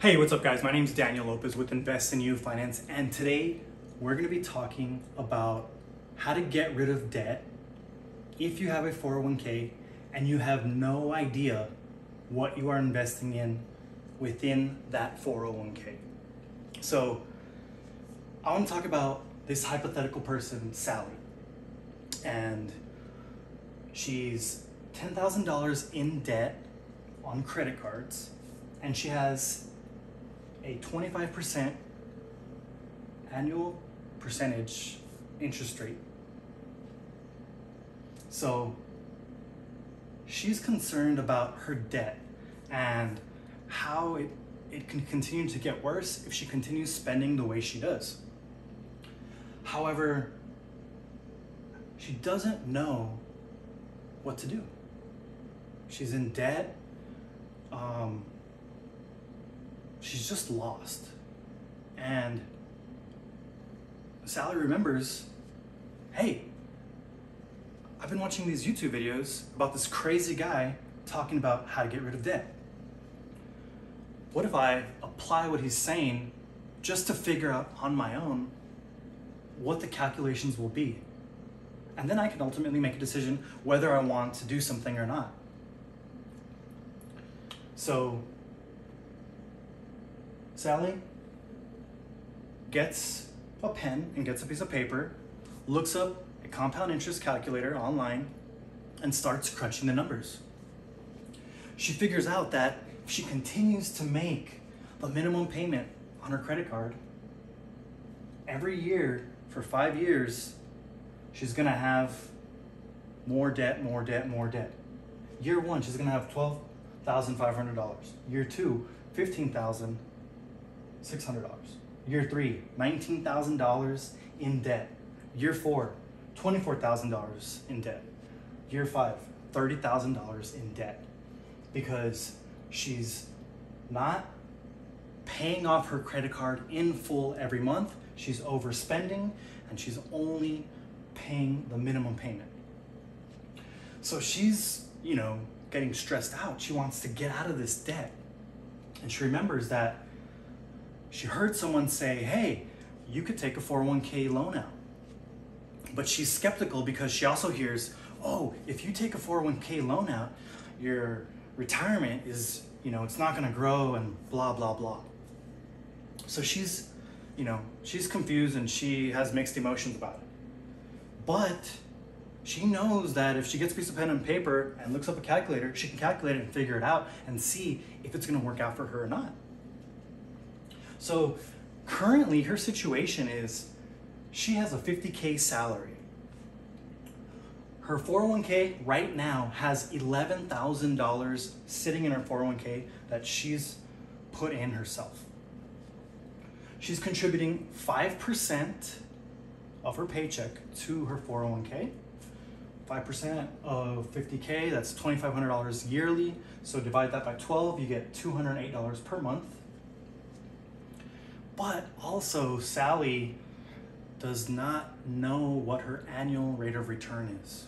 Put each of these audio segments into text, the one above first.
Hey, what's up, guys? My name is Daniel Lopez with Invest in You Finance, and today we're going to be talking about how to get rid of debt if you have a 401k and you have no idea what you are investing in within that 401k. So, I want to talk about this hypothetical person, Sally, and she's $10,000 in debt on credit cards, and she has a 25% annual percentage interest rate. So she's concerned about her debt and how it, it can continue to get worse if she continues spending the way she does. However, she doesn't know what to do. She's in debt. Um, she's just lost. And Sally remembers hey, I've been watching these YouTube videos about this crazy guy talking about how to get rid of debt. What if I apply what he's saying just to figure out on my own what the calculations will be? And then I can ultimately make a decision whether I want to do something or not. So Sally gets a pen and gets a piece of paper, looks up a compound interest calculator online, and starts crunching the numbers. She figures out that if she continues to make the minimum payment on her credit card every year for five years, she's gonna have more debt, more debt, more debt. Year one, she's gonna have $12,500. Year two, 15,000 $600. Year three, $19,000 in debt. Year four, $24,000 in debt. Year five, $30,000 in debt because she's not paying off her credit card in full every month. She's overspending and she's only paying the minimum payment. So she's, you know, getting stressed out. She wants to get out of this debt. And she remembers that she heard someone say, hey, you could take a 401k loan out. But she's skeptical because she also hears, oh, if you take a 401k loan out, your retirement is, you know, it's not going to grow and blah, blah, blah. So she's, you know, she's confused and she has mixed emotions about it. But she knows that if she gets a piece of pen and paper and looks up a calculator, she can calculate it and figure it out and see if it's going to work out for her or not. So currently her situation is she has a 50K salary. Her 401k right now has $11,000 sitting in her 401k that she's put in herself. She's contributing 5% of her paycheck to her 401k. 5% of 50K, that's $2,500 yearly. So divide that by 12, you get $208 per month. But also, Sally does not know what her annual rate of return is.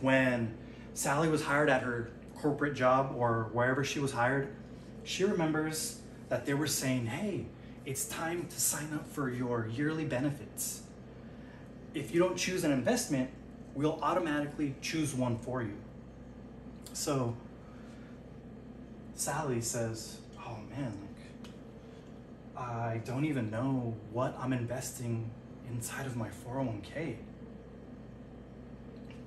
When Sally was hired at her corporate job or wherever she was hired, she remembers that they were saying, hey, it's time to sign up for your yearly benefits. If you don't choose an investment, we'll automatically choose one for you. So Sally says, oh man, I don't even know what I'm investing inside of my 401k.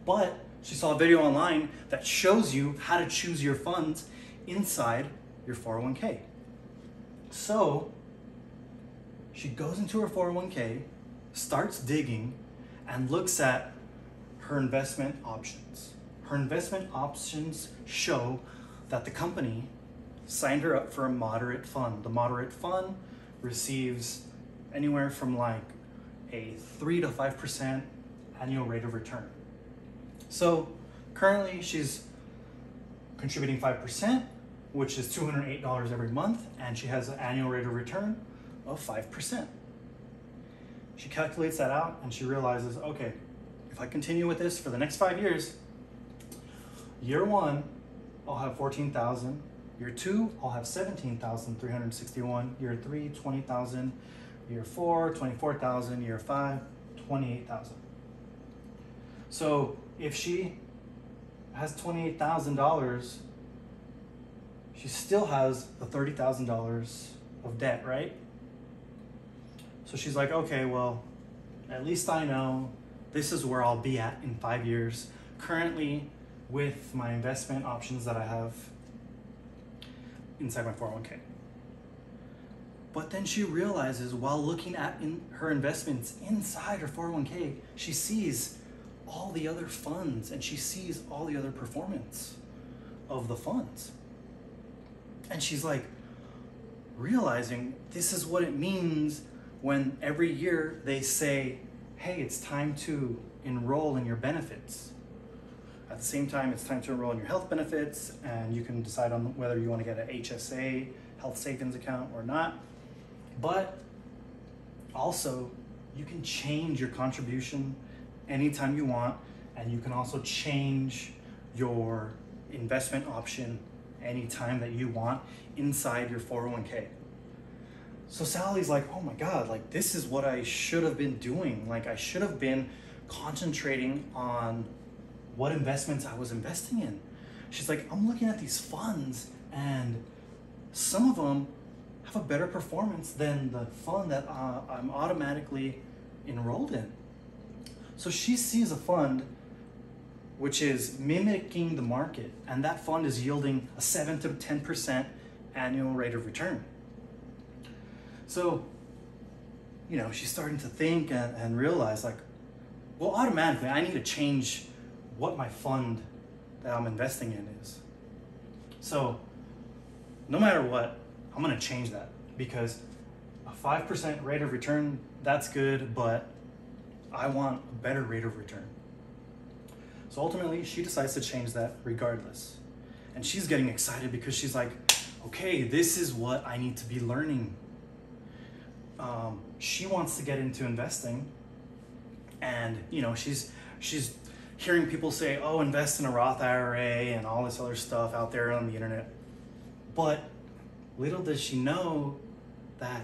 But she saw a video online that shows you how to choose your funds inside your 401k. So she goes into her 401k, starts digging, and looks at her investment options. Her investment options show that the company signed her up for a moderate fund. The moderate fund receives anywhere from like a 3 to 5% annual rate of return. So currently she's contributing 5%, which is $208 every month, and she has an annual rate of return of 5%. She calculates that out and she realizes, okay, if I continue with this for the next five years, year one, I'll have 14,000. Year two, I'll have 17,361. Year three, 20,000. Year four, 24,000. Year five, 28,000. So if she has $28,000, she still has the $30,000 of debt, right? So she's like, okay, well, at least I know this is where I'll be at in five years. Currently, with my investment options that I have inside my 401k. But then she realizes while looking at in her investments inside her 401k, she sees all the other funds and she sees all the other performance of the funds. And she's like realizing this is what it means when every year they say, hey, it's time to enroll in your benefits. At the same time, it's time to enroll in your health benefits, and you can decide on whether you want to get an HSA, health savings account, or not. But also, you can change your contribution anytime you want, and you can also change your investment option anytime that you want inside your 401k. So Sally's like, oh my God, like this is what I should have been doing. Like I should have been concentrating on what investments I was investing in. She's like, I'm looking at these funds and some of them have a better performance than the fund that uh, I'm automatically enrolled in. So she sees a fund which is mimicking the market, and that fund is yielding a 7 to 10% annual rate of return. So, you know, she's starting to think and, and realize like, well, automatically I need to change what my fund that I'm investing in is. So, no matter what, I'm gonna change that because a 5% rate of return, that's good, but I want a better rate of return. So ultimately, she decides to change that regardless. And she's getting excited because she's like, okay, this is what I need to be learning um, she wants to get into investing and you know she's she's hearing people say oh invest in a roth ira and all this other stuff out there on the internet but little does she know that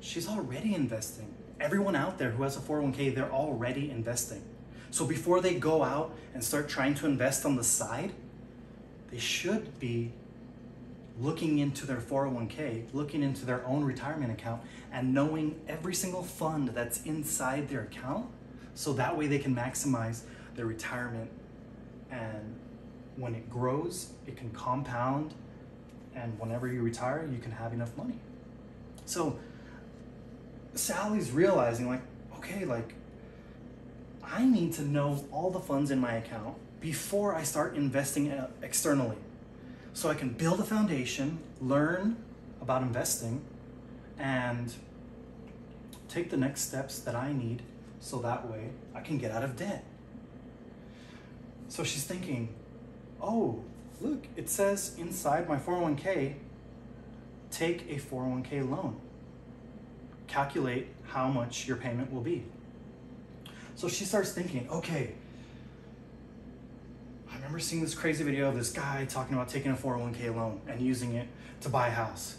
she's already investing. Everyone out there who has a 401k they're already investing. So before they go out and start trying to invest on the side they should be looking into their 401k, looking into their own retirement account, and knowing every single fund that's inside their account so that way they can maximize their retirement. And when it grows, it can compound, and whenever you retire, you can have enough money. So Sally's realizing, like, okay, like, I need to know all the funds in my account before I start investing uh, externally so I can build a foundation, learn about investing, and take the next steps that I need so that way I can get out of debt. So she's thinking, oh, look, it says inside my 401k, take a 401k loan. Calculate how much your payment will be. So she starts thinking, okay, I remember seeing this crazy video of this guy talking about taking a 401k loan and using it to buy a house.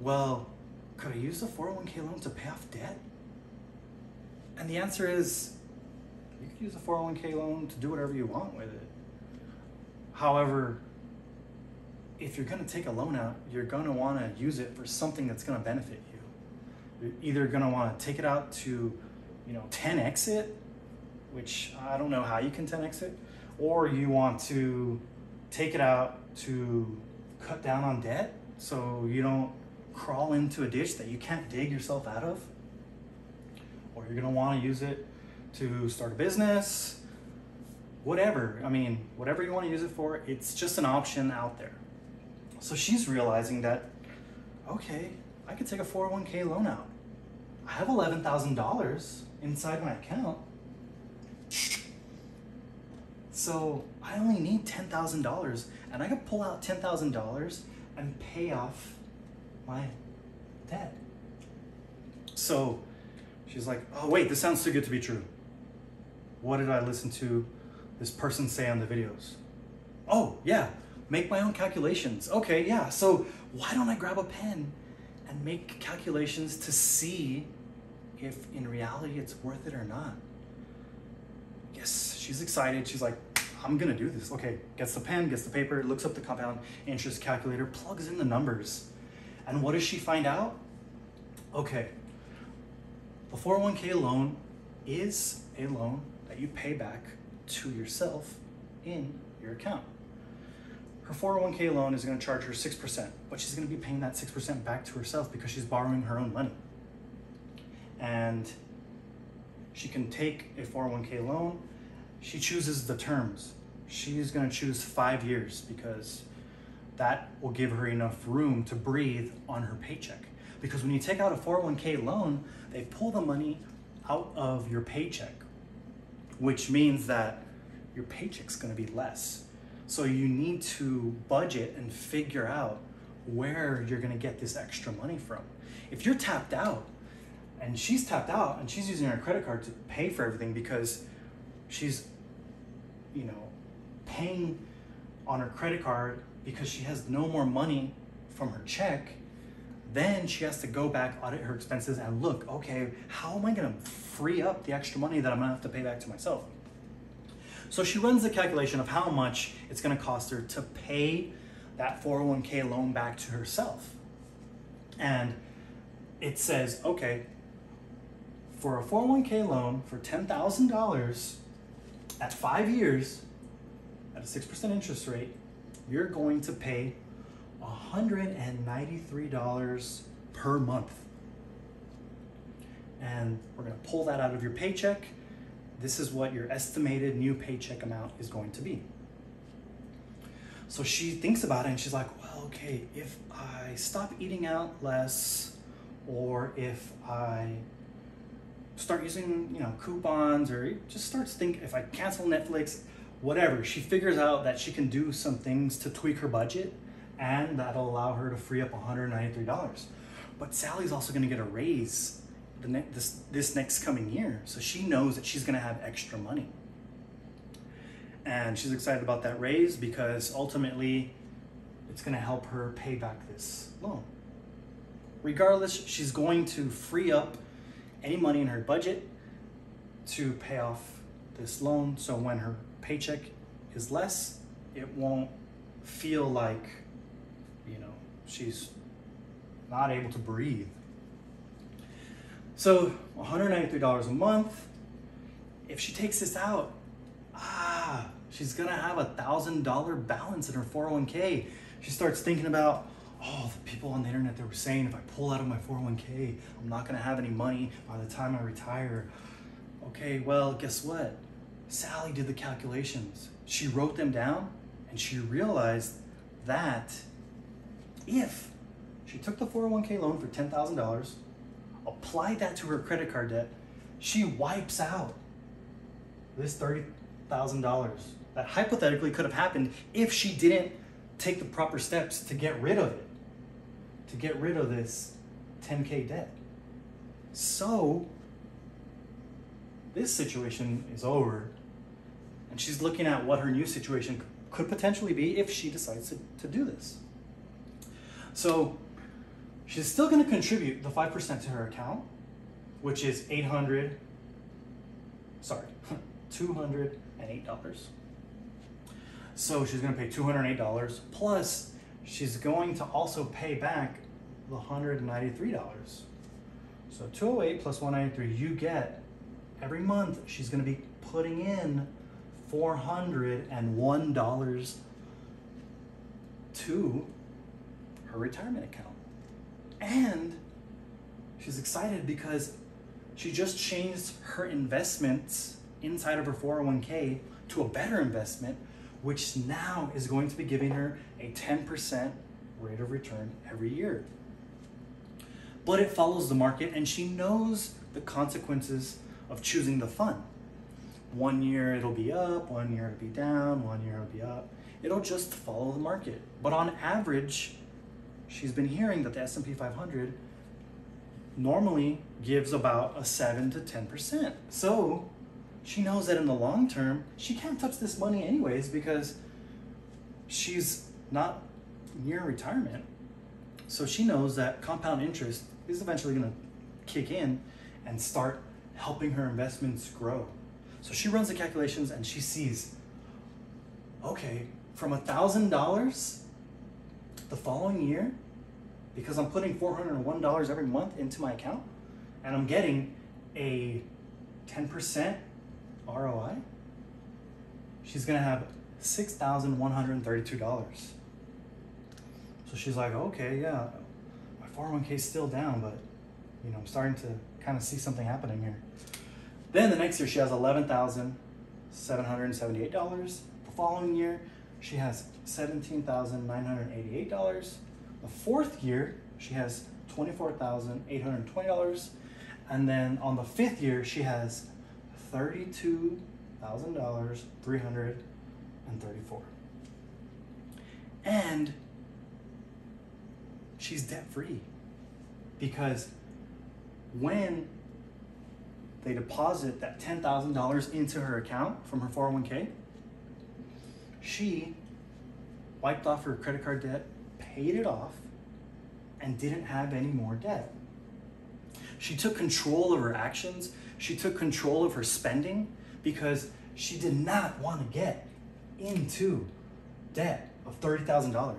Well, could I use the 401k loan to pay off debt? And the answer is you could use a 401k loan to do whatever you want with it. However, if you're going to take a loan out, you're going to want to use it for something that's going to benefit you. You're either going to want to take it out to, you know, 10x it, which I don't know how you can 10x it, or you want to take it out to cut down on debt so you don't crawl into a ditch that you can't dig yourself out of, or you're gonna wanna use it to start a business, whatever. I mean, whatever you wanna use it for, it's just an option out there. So she's realizing that, okay, I could take a 401k loan out. I have $11,000 inside my account. So I only need $10,000 and I could pull out $10,000 and pay off my debt. So she's like, oh, wait, this sounds too good to be true. What did I listen to this person say on the videos? Oh, yeah, make my own calculations. Okay, yeah, so why don't I grab a pen and make calculations to see if in reality it's worth it or not? Yes, she's excited. She's like, I'm gonna do this. Okay, gets the pen, gets the paper, looks up the compound interest calculator, plugs in the numbers. And what does she find out? Okay, the 401k loan is a loan that you pay back to yourself in your account. Her 401k loan is going to charge her 6%, but she's going to be paying that 6% back to herself because she's borrowing her own money. And she can take a 401k loan. She chooses the terms. She's going to choose five years because that will give her enough room to breathe on her paycheck. Because when you take out a 401k loan, they pull the money out of your paycheck, which means that your paycheck's going to be less. So you need to budget and figure out where you're going to get this extra money from. If you're tapped out and she's tapped out and she's using her credit card to pay for everything because she's you know paying on her credit card because she has no more money from her check then she has to go back, audit her expenses, and look, okay, how am I gonna free up the extra money that I'm gonna have to pay back to myself? So she runs the calculation of how much it's gonna cost her to pay that 401k loan back to herself. And it says, okay, for a 401k loan for $10,000 at five years at a 6% interest rate, you're going to pay $193 per month. And we're to pull that out of your paycheck. This is what your estimated new paycheck amount is going to be. So she thinks about it and she's like, well, okay, if I stop eating out less or if I start using, you know, coupons or just starts think if I cancel Netflix, whatever, she figures out that she can do some things to tweak her budget and that'll allow her to free up $193. But Sally's also going to get a raise the ne- this, this next coming year, so she knows that she's going to have extra money. And she's excited about that raise because ultimately it's going to help her pay back this loan. Regardless, she's going to free up any money in her budget to pay off this loan. So when her paycheck is less, it won't feel like she's not able to breathe. So $193 a month. If she takes this out, ah, she's gonna have a thousand dollar balance in her 401k. She starts thinking about, oh, the people on the internet they were saying if I pull out of my 401k, I'm not gonna have any money by the time I retire. Okay, well, guess what? Sally did the calculations. She wrote them down and she realized that if she took the 401k loan for $10,000, applied that to her credit card debt, she wipes out this $30,000 that hypothetically could have happened if she didn't take the proper steps to get rid of it, to get rid of this 10K debt. So, this situation is over, and she's looking at what her new situation could potentially be if she decides to, to do this. So she's still going to contribute the 5% to her account, which is 800 sorry, $208. So she's going to pay $208 plus she's going to also pay back the $193. So 208 plus 193 you get every month she's going to be putting in $401 to her retirement account. And she's excited because she just changed her investments inside of her 401k to a better investment, which now is going to be giving her a 10% rate of return every year. But it follows the market and she knows the consequences of choosing the fund. One year it'll be up, one year it'll be down, one year it'll be up. It'll just follow the market. But on average, she's been hearing that the S&P 500 normally gives about a 7 to 10%. So she knows that in the long term, she can't touch this money anyways because she's not near retirement. So she knows that compound interest is eventually going to kick in and start helping her investments grow. So she runs the calculations and she sees, okay, from a thousand dollars the following year, because I'm putting $401 every month into my account and I'm getting a 10% ROI, she's gonna have $6,132. So she's like, okay, yeah, my 401k is still down, but you know, I'm starting to kind of see something happening here. Then the next year she has $11,778. The following year she has $17,988. The fourth year she has $24,820. And then on the fifth year she has $32,000, 334. And she's debt free because when they deposit that $10,000 into her account from her 401k, she wiped off her credit card debt, paid it off, and didn't have any more debt. She took control of her actions, she took control of her spending because she did not want to get into debt of $30,000.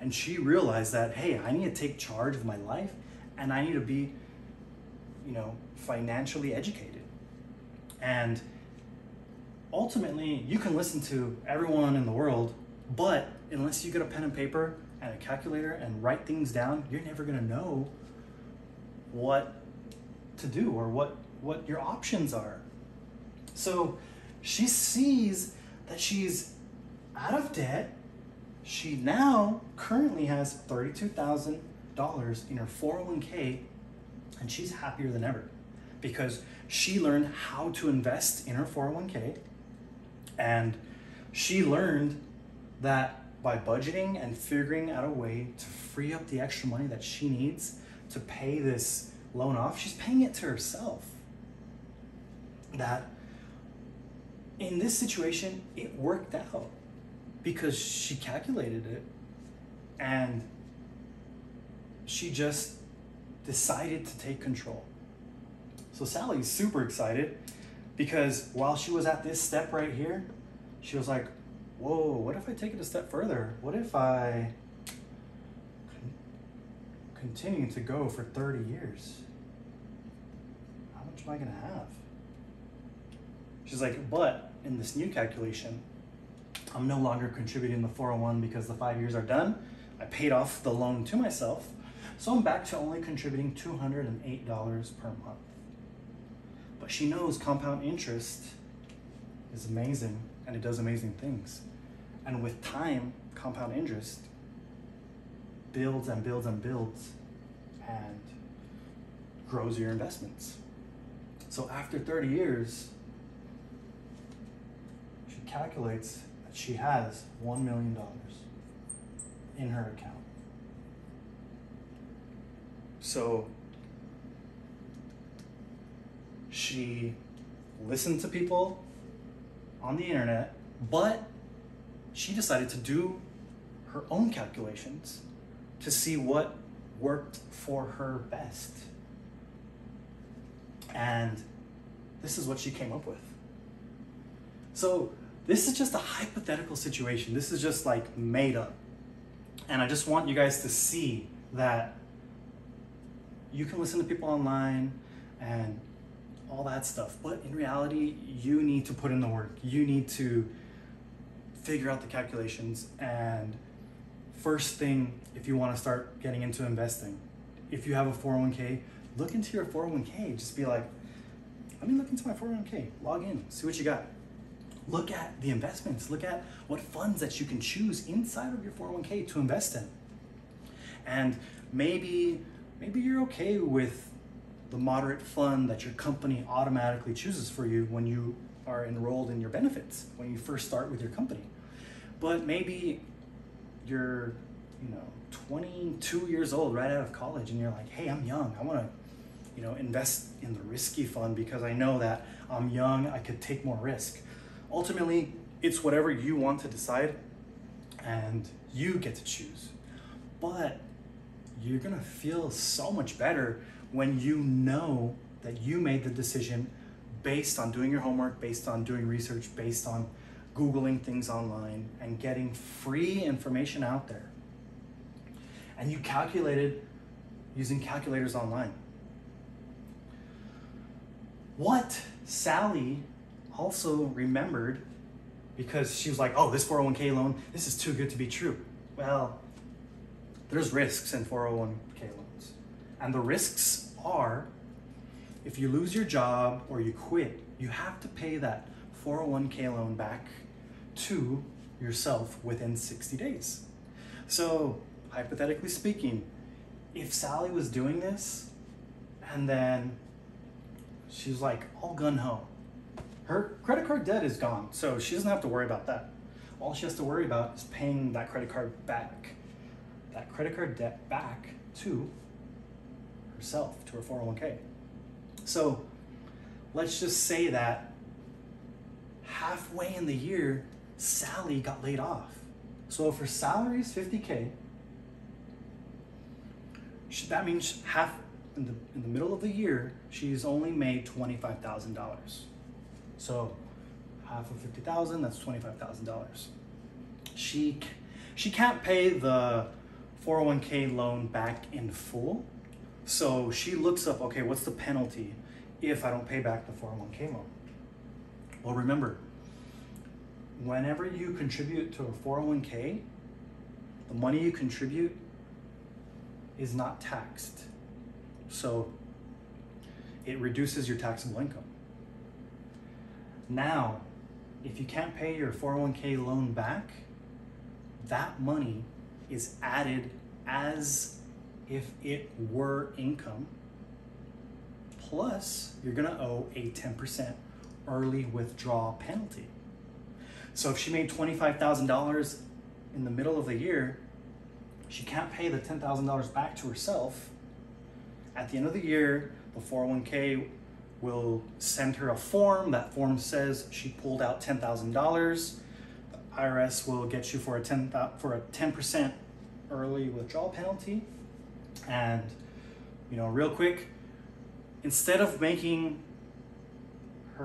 And she realized that, hey, I need to take charge of my life and I need to be, you know, financially educated. And ultimately, you can listen to everyone in the world, but unless you get a pen and paper and a calculator and write things down, you're never to know what to do or what what your options are. So she sees that she's out of debt she now currently has $32,000 in her 401k and she's happier than ever because she learned how to invest in her 401k and she learned that by budgeting and figuring out a way to free up the extra money that she needs to pay this loan off, she's paying it to herself. That in this situation, it worked out because she calculated it and she just decided to take control. So Sally's super excited because while she was at this step right here, she was like, whoa, what if I take it a step further? What if I continue to go for 30 years? How much am I gonna have? She's like, but in this new calculation, I'm no longer contributing the 401 because the five years are done. I paid off the loan to myself. So I'm back to only contributing $208 per month. But she knows compound interest is amazing and it does amazing things. And with time, compound interest builds and builds and builds and grows your investments. So after 30 years, she calculates that she has $1 million in her account. So she listened to people on the internet, but she decided to do her own calculations to see what worked for her best. And this is what she came up with. So this is just a hypothetical situation. This is just like made up. And I just want you guys to see that you can listen to people online and all that stuff. But in reality, you need to put in the work. You need to figure out the calculations. And first thing, if you want to start getting into investing, if you have a 401k, look into your 401k. Just be like, let me look into my 401k, log in, see what you got look at the investments, look at what funds that you can choose inside of your 401k to invest in. And maybe maybe you're okay with the moderate fund that your company automatically chooses for you when you are enrolled in your benefits when you first start with your company. But maybe you're, you know, 22 years old right out of college and you're like, "Hey, I'm young. I want to you know, invest in the risky fund because I know that I'm young, I could take more risk ultimately, it's whatever you want to decide, and You get to choose. But you're gonna feel so much better when you know that you made the decision based on doing your homework, based on doing research, based on Googling things online and getting free information out there. And you calculated using calculators online. What Sally also remembered because she was like, oh, this 401k loan, this is too good to be true. Well, there's risks in 401k loans. And the risks are if you lose your job or you quit, you have to pay that 401k loan back to yourself within 60 days. So, hypothetically speaking, if Sally was doing this and then she's like all gun ho, her credit card debt is gone, so she doesn't have to worry about that. All she has to worry about is paying that credit card back, that credit card debt back to herself, to her 401k. So let's just say that halfway in the year, Sally got laid off. So if her salary is 50K, that means half in the, in the middle of the year, she's only made $25,000. So half of 50,000, that's $25,000. She, she can't pay the 401k loan back in full. So she looks up, okay, what's the penalty if I don't pay back the 401k loan? Well, remember, whenever you contribute to a 401k, the money you contribute is not taxed. So it reduces your taxable income. Now, if you can't pay your 401k loan back, that money is added as if it were income. Plus, you're gonna owe a 10% early withdrawal penalty. So if she made $25,000 in the middle of the year, she can't pay the $10,000 back to herself. At the end of the year, the 401k will send her a form. That form says she pulled out $10,000. The IRS will get you for a 10 for a 10% early withdrawal penalty. And you know, real quick, instead of making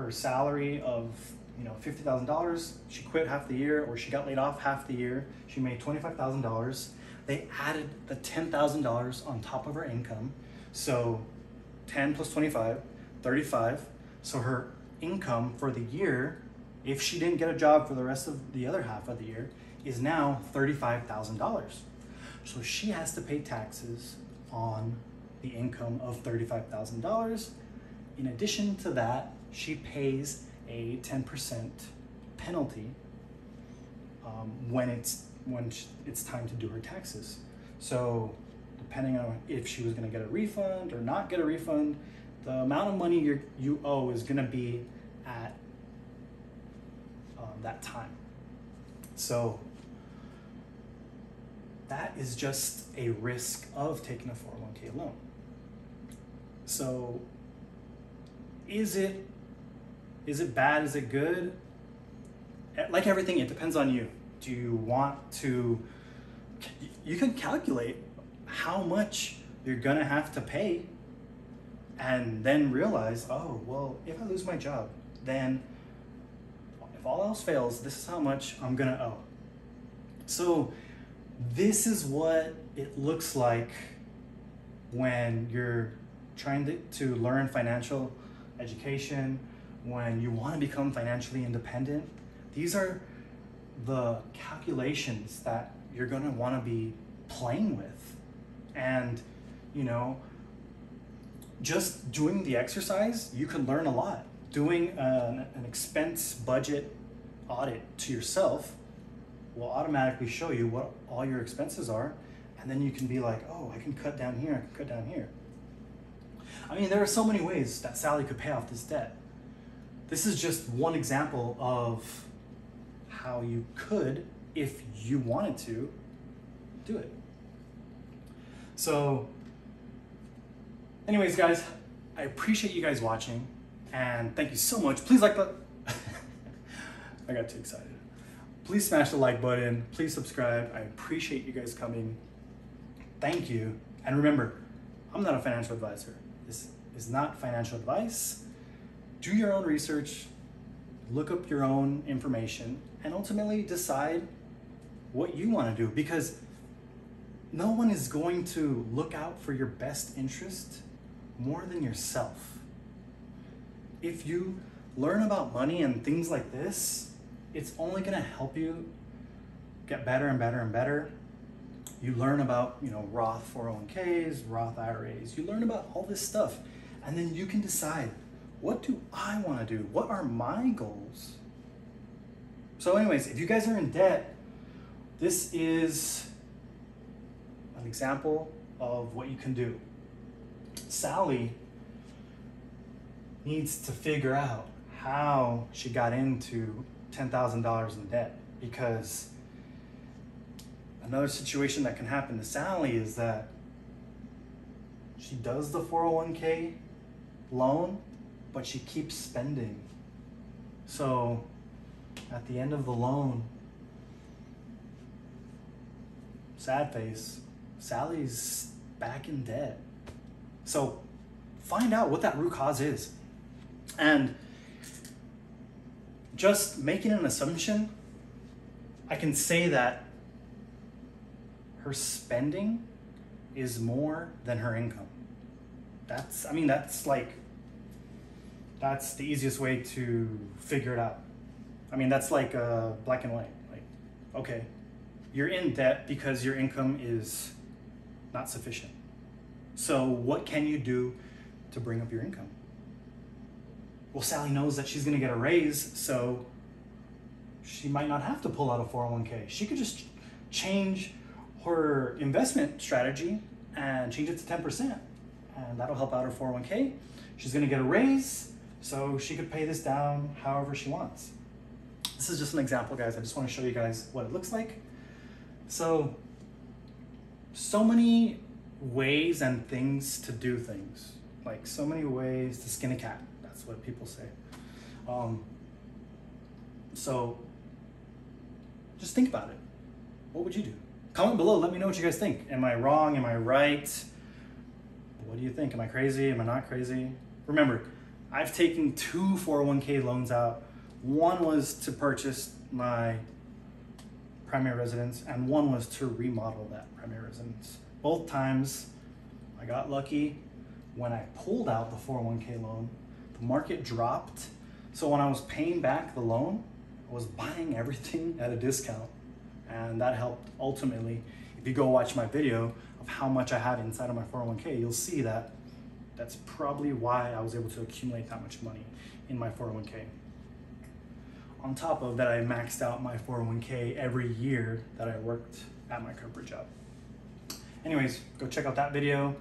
her salary of you know $50,000, she quit half the year or she got laid off half the year, she made $25,000. They added the $10,000 on top of her income. So 10 plus 25, 35. So her income for the year, if she didn't get a job for the rest of the other half of the year, is now $35,000. So she has to pay taxes on the income of $35,000. In addition to that, she pays a 10% penalty um, when it's when it's time to do her taxes. So depending on if she was going to get a refund or not get a refund, the amount of money you you owe is going to be at um, that time. So that is just a risk of taking a 401k loan. So is it is it bad? Is it good? Eh, like everything, it depends on you. Do you want to you can calculate how much you're gonna have to pay and then realize, oh, well, if I lose my job, then if all else fails, this is how much I'm gonna owe. So this is what it looks like when you're trying to, to learn financial education, when you want to become financially independent. These are the calculations that you're going to want to be playing with. And, you know, just doing the exercise, you can learn a lot. Doing an, an expense budget audit to yourself will automatically show you what all your expenses are. And then you can be like, oh, I can cut down here, I can cut down here. I mean, there are so many ways that Sally could pay off this debt. This is just one example of how you could, if you wanted to, do it. So, anyways, guys, I appreciate you guys watching and thank you so much. Please like the. I got too excited please smash the like button. Please subscribe. I appreciate you guys coming. Thank you. And remember, I'm not a financial advisor. This is not financial advice. Do your own research, look up your own information, and ultimately decide what you want to do because no one is going to look out for your best interest more than yourself. If you learn about money and things like this, it's only going to help you get better and better and better. You learn about, you know, Roth 401ks, Roth IRAs. You learn about all this stuff and then you can decide what do I want to do? What are my goals? So anyways, if you guys are in debt, this is an example of what you can do. Sally needs to figure out how she got into $10,000 in debt because another situation that can happen to Sally is that she does the 401k loan, but she keeps spending. So at the end of the loan, sad face, Sally's back in debt. So find out what that root cause is. And just making an assumption, I can say that her spending is more than her income. That's, I mean, that's like, that's the easiest way to figure it out. I mean, that's like uh, black and white. Like, okay, you're in debt because your income is not sufficient. So, what can you do to bring up your income? Well, Sally knows that she's going to get a raise, so she might not have to pull out a 401k. She could just change her investment strategy and change it to 10%, and that'll help out her 401k. She's going to get a raise, so she could pay this down however she wants. This is just an example, guys. I just want to show you guys what it looks like. So, so many ways and things to do things. Like so many ways to skin a cat. That's what people say. Um, so, just think about it. What would you do? Comment below. Let me know what you guys think. Am I wrong? Am I right? What do you think? Am I crazy? Am I not crazy? Remember, I've taken two 401k loans out. One was to purchase my primary residence, and one was to remodel that primary residence. Both times I got lucky. When I pulled out the 401k loan, the market dropped. So when I was paying back the loan, I was buying everything at a discount. And that helped ultimately. If you go watch my video of how much I have inside of my 401k, you'll see that that's probably why I was able to accumulate that much money in my 401k. On top of that, I maxed out my 401k every year that I worked at my corporate job. Anyways, go check out that video.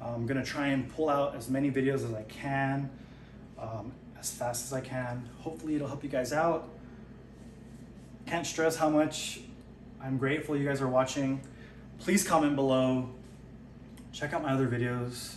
I'm gonna try and pull out as many videos as I can, um, as fast as I can. Hopefully it'll help you guys out. Can't stress how much I'm grateful you guys are watching. Please comment below. Check out my other videos,